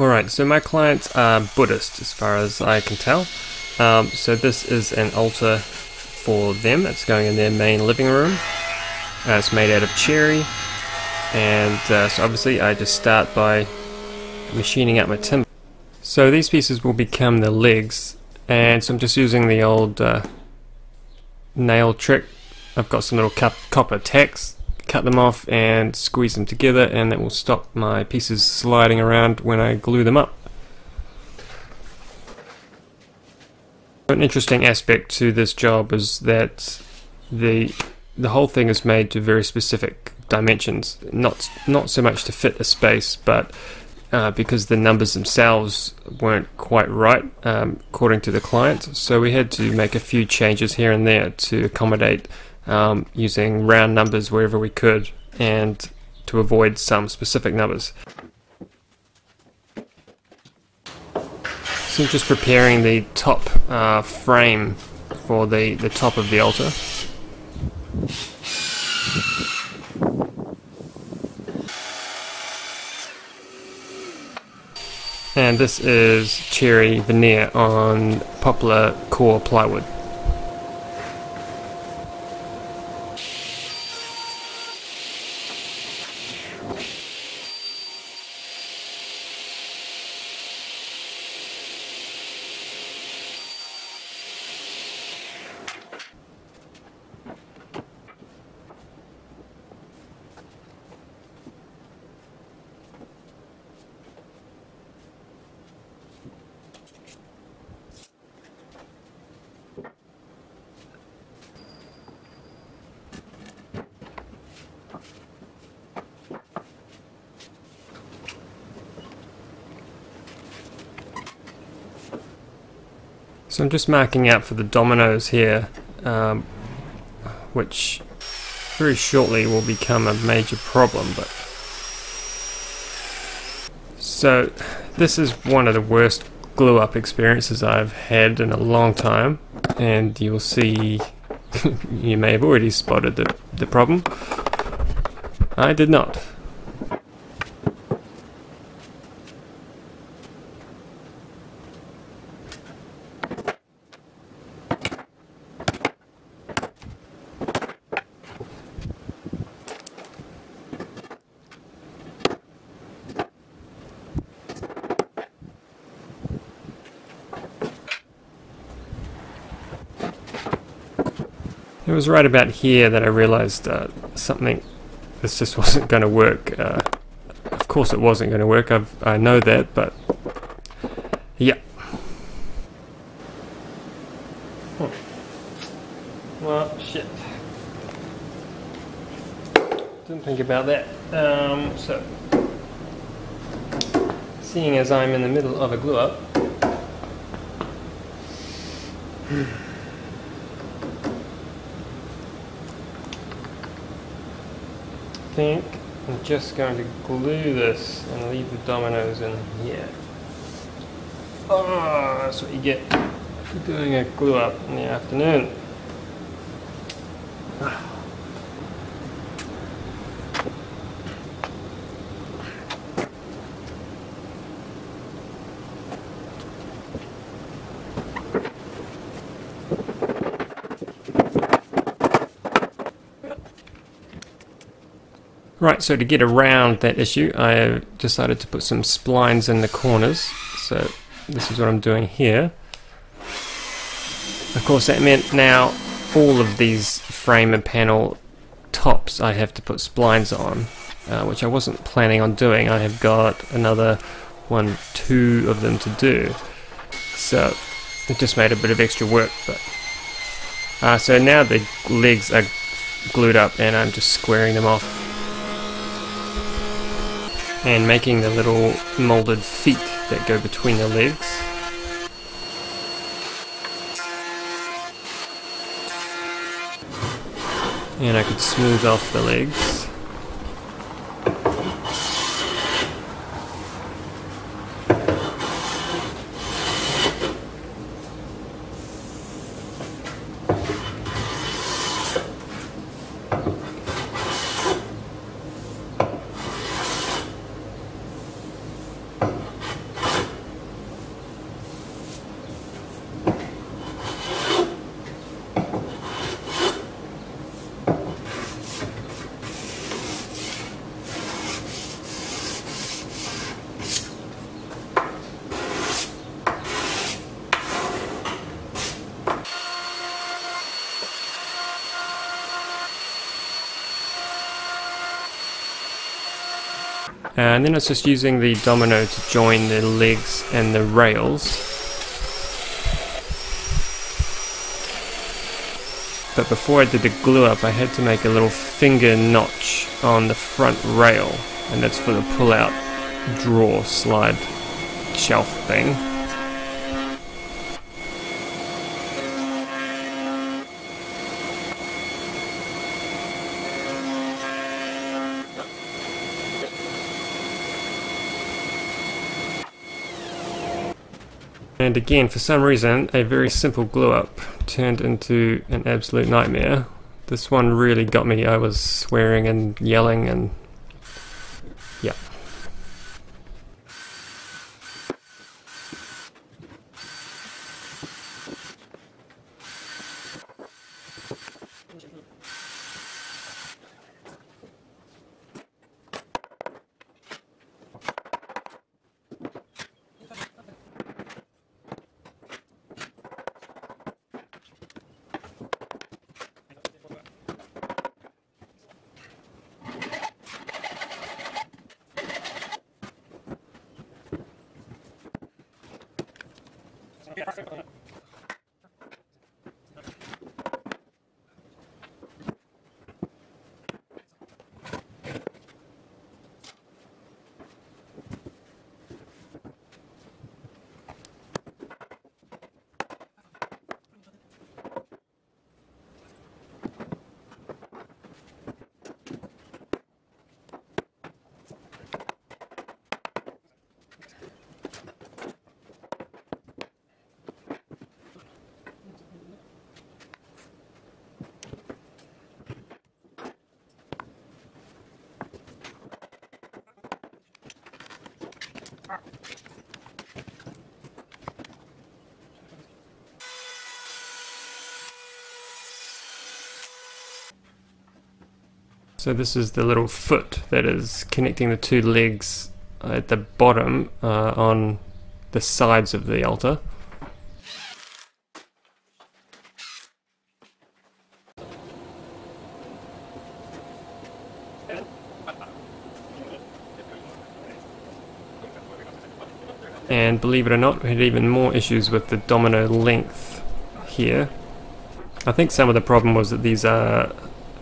Alright, so my clients are Buddhist as far as I can tell. Um, so this is an altar for them. It's going in their main living room. Uh, it's made out of cherry. And uh, so obviously I just start by machining out my timber. So these pieces will become the legs. And so I'm just using the old uh, nail trick. I've got some little copper tacks cut them off and squeeze them together and that will stop my pieces sliding around when I glue them up. An interesting aspect to this job is that the the whole thing is made to very specific dimensions, not not so much to fit a space, but uh, because the numbers themselves weren't quite right um, according to the client. So we had to make a few changes here and there to accommodate um, using round numbers wherever we could and to avoid some specific numbers. So just preparing the top uh, frame for the, the top of the altar. And this is cherry veneer on poplar core plywood. So I'm just marking out for the dominoes here, um, which very shortly will become a major problem. But So this is one of the worst glue up experiences I've had in a long time and you'll see you may have already spotted the, the problem. I did not. It was right about here that I realized uh, something, this just wasn't going to work. Uh, of course it wasn't going to work, I've, I know that, but yeah. Hmm. Well, shit. Didn't think about that. Um, so, seeing as I'm in the middle of a glue up, think I'm just going to glue this and leave the dominoes in here. Oh, that's what you get for doing a glue up in the afternoon. Right, so to get around that issue, I decided to put some splines in the corners. So this is what I'm doing here. Of course, that meant now all of these frame and panel tops I have to put splines on, uh, which I wasn't planning on doing. I have got another one, two of them to do. So it just made a bit of extra work. But uh, So now the legs are glued up and I'm just squaring them off and making the little molded feet that go between the legs. And I could smooth off the legs. And then it's just using the domino to join the legs and the rails. But before I did the glue up, I had to make a little finger notch on the front rail. And that's for the pull out drawer slide shelf thing. And again, for some reason, a very simple glue up turned into an absolute nightmare. This one really got me. I was swearing and yelling and que So this is the little foot that is connecting the two legs at the bottom uh, on the sides of the altar. And believe it or not, we had even more issues with the domino length here. I think some of the problem was that these are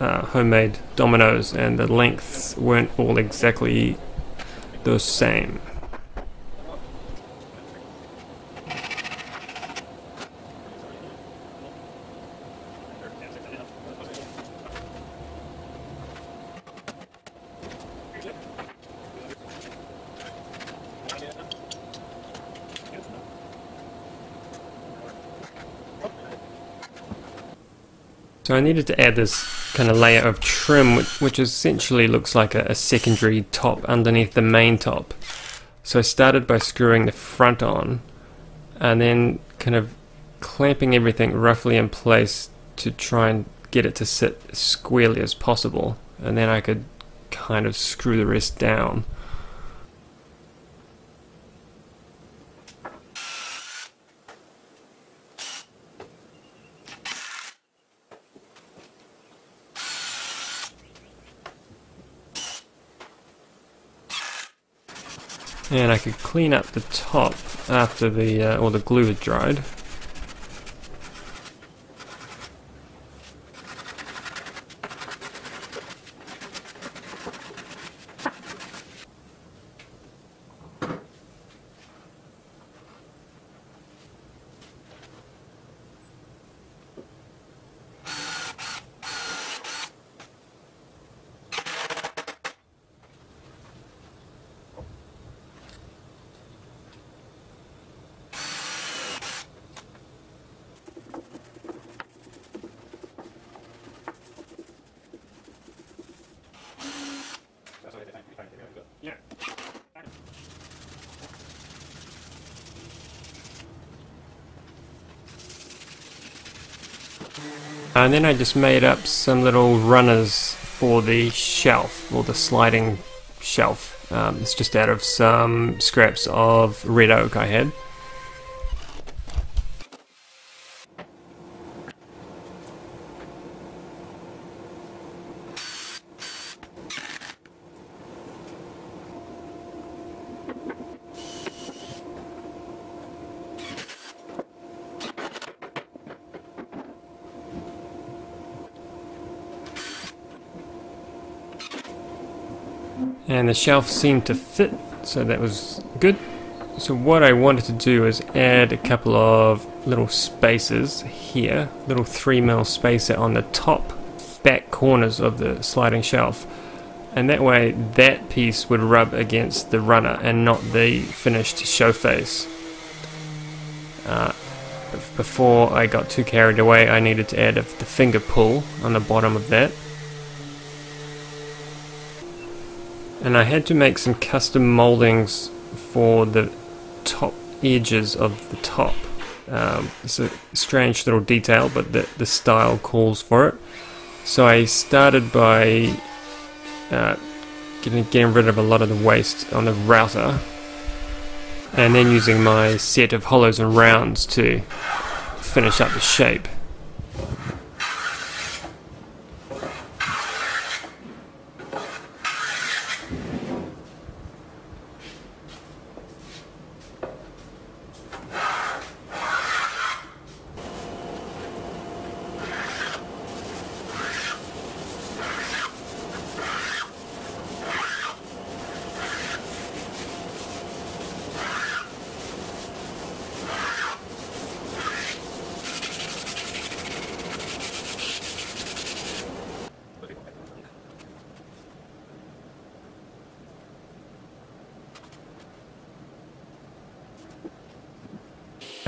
uh, homemade dominoes and the lengths weren't all exactly the same. So I needed to add this kind of layer of trim, which, which essentially looks like a, a, secondary top underneath the main top. So I started by screwing the front on, and then kind of clamping everything roughly in place to try and get it to sit as squarely as possible, and then I could kind of screw the rest down. And I could clean up the top after the, uh, or the glue had dried. And then I just made up some little runners for the shelf, or the sliding shelf. Um, it's just out of some scraps of red oak I had. And the shelf seemed to fit, so that was good. So what I wanted to do is add a couple of little spaces here, little 3 mil spacer on the top back corners of the sliding shelf. And that way that piece would rub against the runner and not the finished show face. Uh, before I got too carried away I needed to add the finger pull on the bottom of that. And I had to make some custom moldings for the top edges of the top. Um, it's a strange little detail, but the, the style calls for it. So I started by uh, getting, getting rid of a lot of the waste on the router, and then using my set of hollows and rounds to finish up the shape.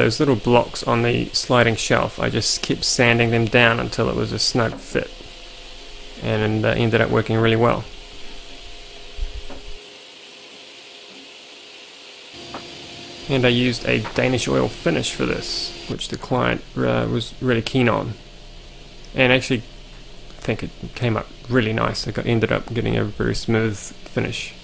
Those little blocks on the sliding shelf, I just kept sanding them down until it was a snug fit. And ended up working really well. And I used a Danish oil finish for this, which the client uh, was really keen on. And actually, I think it came up really nice. I got, ended up getting a very smooth finish.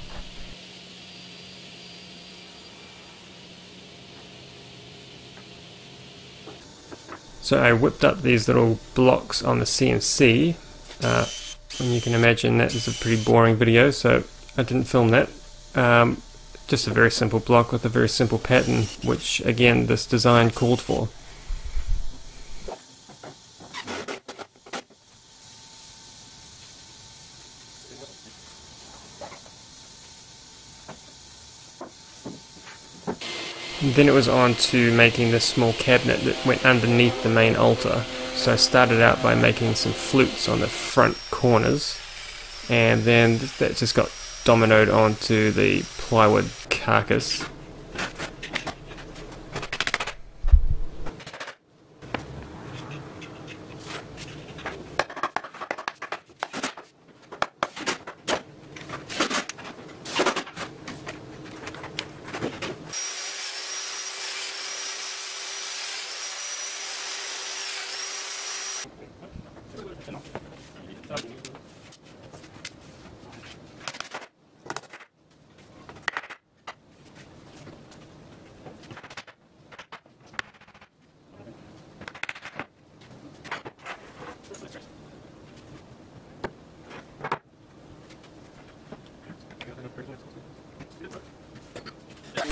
So I whipped up these little blocks on the CNC. Uh, and you can imagine that is a pretty boring video, so I didn't film that. Um, just a very simple block with a very simple pattern, which again this design called for. Then it was on to making this small cabinet that went underneath the main altar. So I started out by making some flutes on the front corners, and then that just got dominoed onto the plywood carcass.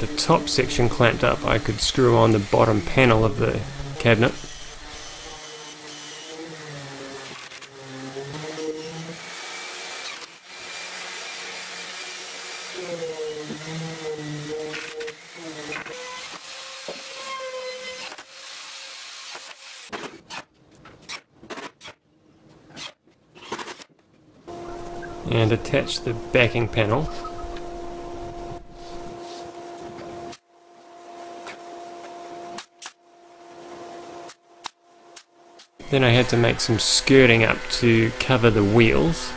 The top section clamped up, I could screw on the bottom panel of the cabinet. and attach the backing panel Then I had to make some skirting up to cover the wheels.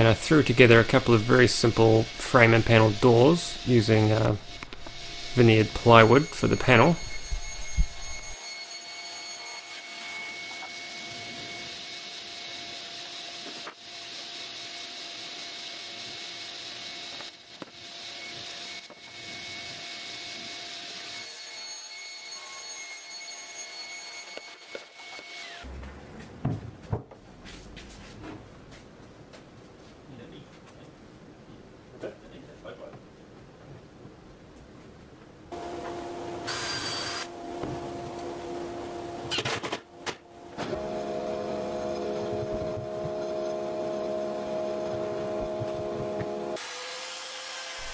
And I threw together a couple of very simple frame and panel doors using uh, veneered plywood for the panel.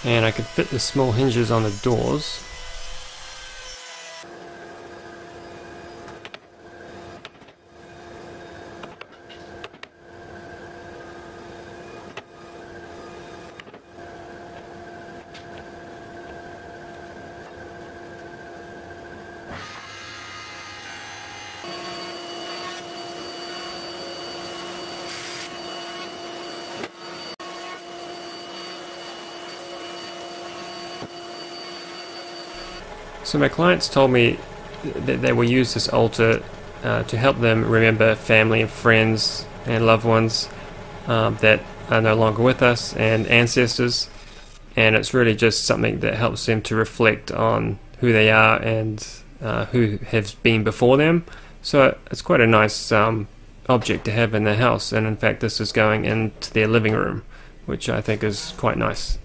And I could fit the small hinges on the doors So my clients told me that they will use this altar uh, to help them remember family and friends and loved ones um, that are no longer with us and ancestors. And it's really just something that helps them to reflect on who they are and uh, who has been before them. So it's quite a nice um, object to have in their house. And in fact, this is going into their living room, which I think is quite nice.